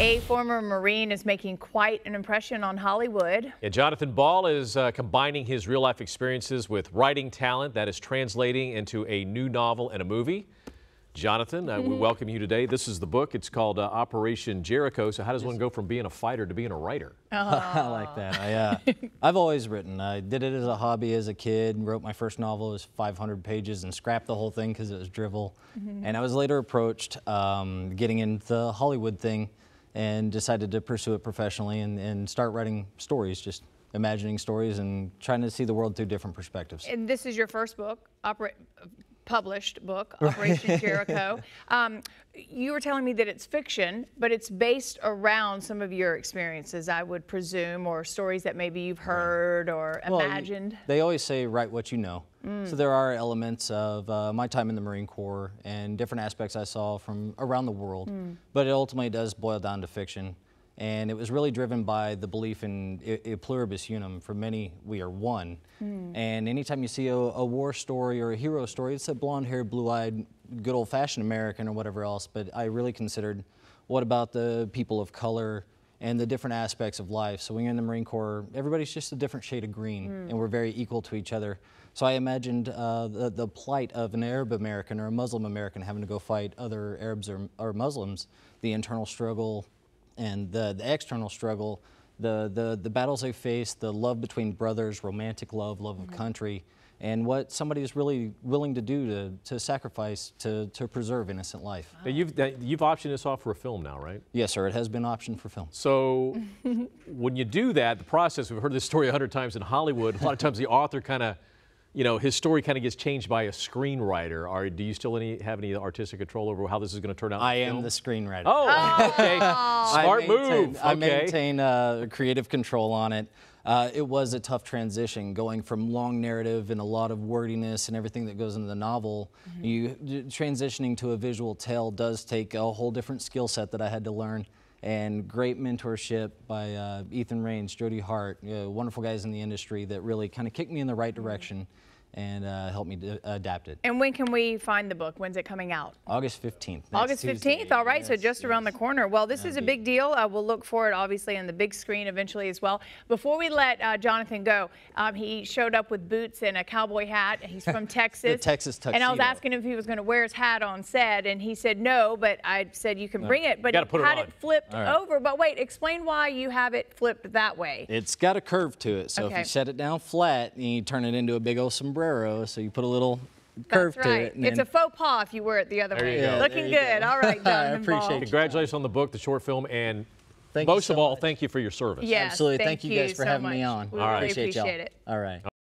A former Marine is making quite an impression on Hollywood. Yeah, Jonathan Ball is uh, combining his real life experiences with writing talent that is translating into a new novel and a movie. Jonathan, uh, we welcome you today. This is the book. It's called uh, Operation Jericho. So, how does one go from being a fighter to being a writer? I like that. I, uh, I've always written. I did it as a hobby as a kid. Wrote my first novel. It was 500 pages and scrapped the whole thing because it was drivel. And I was later approached um, getting into the Hollywood thing and decided to pursue it professionally and, and start writing stories, just imagining stories and trying to see the world through different perspectives. And this is your first book, opera, published book, Operation Jericho. Um, you were telling me that it's fiction, but it's based around some of your experiences, I would presume, or stories that maybe you've heard or Well, imagined. They always say write what you know. So there are elements of uh, my time in the Marine Corps and different aspects I saw from around the world, but it ultimately does boil down to fiction. And it was really driven by the belief in i, i pluribus unum. For many, we are one. And anytime you see a, a war story or a hero story, it's a blonde-haired, blue-eyed, good old-fashioned American or whatever else. But I really considered, what about the people of color? and the different aspects of life. So when you're in the Marine Corps, everybody's just a different shade of green, and we're very equal to each other. So I imagined uh, the, the plight of an Arab American or a Muslim American having to go fight other Arabs or, or Muslims, the internal struggle and the, the external struggle, the, the, the battles they face, the love between brothers, romantic love, love of mm-hmm. country, and what somebody is really willing to do to, to sacrifice to, to preserve innocent life. Now, you've, that- you've optioned this off for a film now, right? Yes, sir, it has been optioned for film. So, when you do that, the process, we've heard this story a hundred times in Hollywood. A lot of times the author kind of, you know, his story kind of gets changed by a screenwriter. Are, do you still any, have any artistic control over how this is going to turn out? I am film? the screenwriter. Oh, okay. I Smart maintain- move. I maintain uh, creative control on it. Uh, it was a tough transition going from long narrative and a lot of wordiness and everything that goes into the novel. You transitioning to a visual tale does take a whole different skill set that I had to learn. And great mentorship by uh, Ethan Rains, Jody Hart, uh, wonderful guys in the industry that really kind of kicked me in the right direction and uh, helped me to adapt it. And when can we find the book? When's it coming out? August 15th. next August Tuesday. 15th, all right, so Yes, just around the corner. Well, this is a big deal. Uh, we'll look for it, obviously, on the big screen eventually as well. Before we let uh, Jonathan go, um, he showed up with boots and a cowboy hat. He's from Texas. Texas And I was asking him if he was going to wear his hat on set, and he said no, but I said you can bring it. But Gotta he it had on. it flipped All right. over. But wait, explain why you have it flipped that way. It's got a curve to it, so if you set it down flat and you turn it into a big old sombrero, so you put a little curve That's to right. it. and It's then- a faux pas if you wear it the other There way. you go. Yeah, Looking there you good. go. All right, I appreciate Ball. you. Congratulations on the book, the short film, and Thank you most of all, much. thank you for your service. Yes, Absolutely. Thank, you guys for so having me on. We All right. really Appreciate y'all. appreciate it. All right.